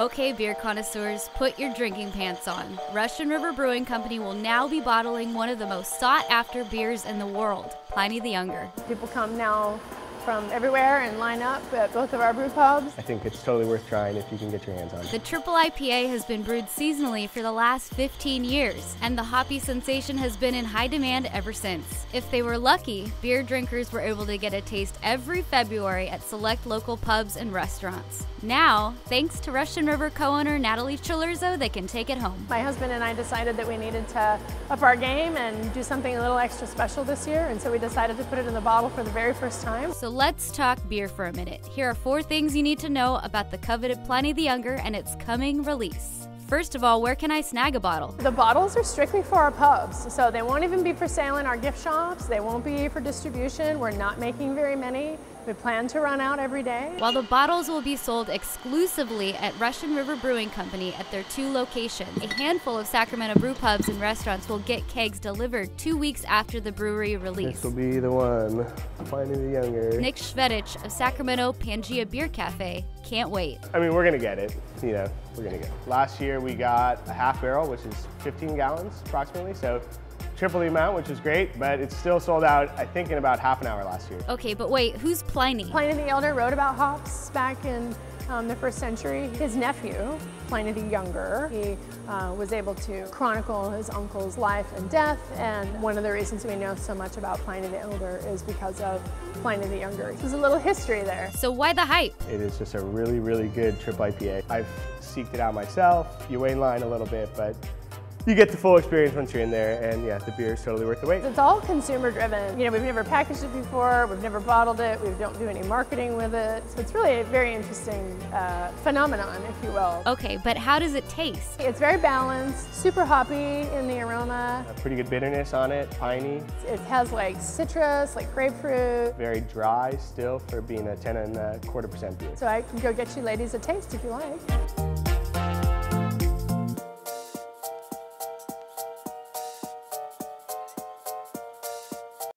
Okay, beer connoisseurs, put your drinking pants on. Russian River Brewing Company will now be bottling one of the most sought after beers in the world, Pliny the Younger. People come now from everywhere and line up at both of our brew pubs. I think it's totally worth trying if you can get your hands on it. The Triple IPA has been brewed seasonally for the last 15 years, and the hoppy sensation has been in high demand ever since. If they were lucky, beer drinkers were able to get a taste every February at select local pubs and restaurants. Now, thanks to Russian River co-owner Natalie Cilurzo, they can take it home. My husband and I decided that we needed to up our game and do something a little extra special this year, and so we decided to put it in the bottle for the very first time. So let's talk beer for a minute. Here are four things you need to know about the coveted Pliny the Younger and its coming release. First of all, where can I snag a bottle? The bottles are strictly for our pubs, so they won't even be for sale in our gift shops. They won't be for distribution. We're not making very many. We plan to run out every day. While the bottles will be sold exclusively at Russian River Brewing Company at their two locations, a handful of Sacramento brew pubs and restaurants will get kegs delivered two weeks after the brewery release. This will be the one, Pliny the Younger. Nick Schvedich of Sacramento Pangea Beer Cafe can't wait. I mean, we're gonna get it, you know, we're gonna get it. Last year we got a half barrel, which is 15 gallons approximately, so triple the amount, which is great, but it's still sold out, I think, in about half an hour last year. Okay, but wait, who's Pliny? Pliny the Elder wrote about hops back in um, the first century. His nephew, Pliny the Younger, he uh, was able to chronicle his uncle's life and death, and one of the reasons we know so much about Pliny the Elder is because of Pliny the Younger. There's a little history there. So why the hype? It is just a really, really good triple IPA. I've seeked it out myself. You wait in line a little bit, but you get the full experience once you're in there, and yeah, the beer is totally worth the wait. It's all consumer driven. You know, we've never packaged it before, we've never bottled it, we don't do any marketing with it. So it's really a very interesting uh, phenomenon, if you will. Okay, but how does it taste? It's very balanced, super hoppy in the aroma. A pretty good bitterness on it, piney. It has like citrus, like grapefruit. Very dry still for being a 10 and a quarter percent beer. So I can go get you ladies a taste if you like.